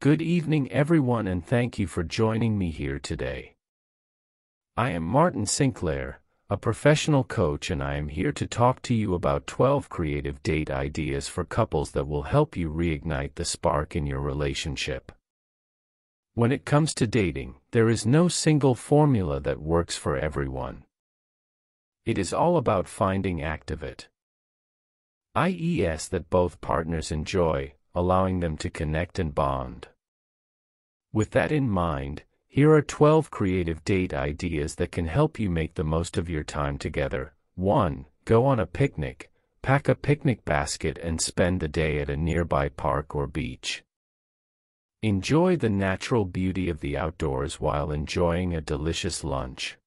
Good evening, everyone, and thank you for joining me here today. I am Martin Sinclair, a professional coach, and I am here to talk to you about 12 creative date ideas for couples that will help you reignite the spark in your relationship. When it comes to dating, there is no single formula that works for everyone. It is all about finding activate. IES that both partners enjoy, allowing them to connect and bond. With that in mind, here are 12 creative date ideas that can help you make the most of your time together. 1. Go on a picnic. Pack a picnic basket and spend the day at a nearby park or beach. Enjoy the natural beauty of the outdoors while enjoying a delicious lunch.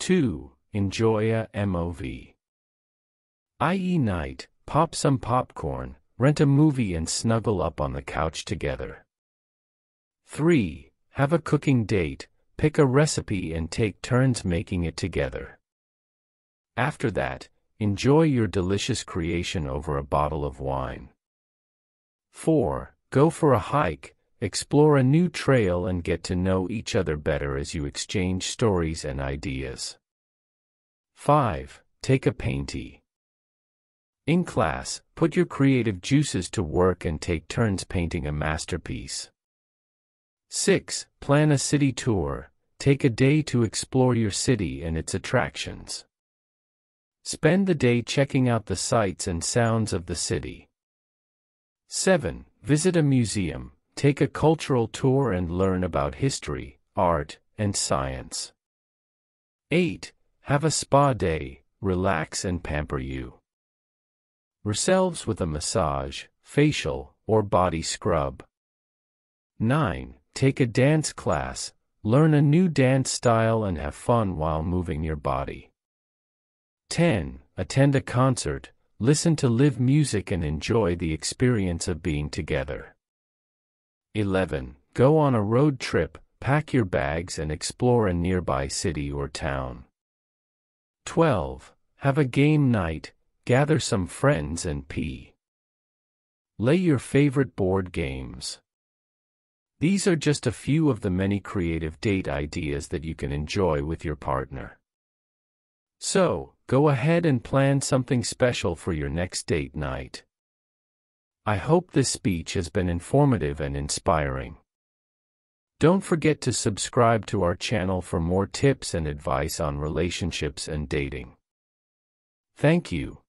2. Enjoy a MOV. IE night, pop some popcorn, rent a movie and snuggle up on the couch together. 3. Have a cooking date, pick a recipe and take turns making it together. After that, enjoy your delicious creation over a bottle of wine. 4. Go for a hike, explore a new trail and get to know each other better as you exchange stories and ideas. 5. Take a painty. In class, put your creative juices to work and take turns painting a masterpiece. 6. Plan a city tour. Take a day to explore your city and its attractions. Spend the day checking out the sights and sounds of the city. 7. Visit a museum, take a cultural tour and learn about history, art, and science. 8. Have a spa day, relax and pamper you. Yourselves with a massage, facial, or body scrub. 9. Take a dance class, learn a new dance style and have fun while moving your body. 10. Attend a concert, listen to live music and enjoy the experience of being together. 11. Go on a road trip, pack your bags and explore a nearby city or town. 12. Have a game night, gather some friends and pee. Lay your favorite board games. These are just a few of the many creative date ideas that you can enjoy with your partner. So, go ahead and plan something special for your next date night. I hope this speech has been informative and inspiring. Don't forget to subscribe to our channel for more tips and advice on relationships and dating. Thank you.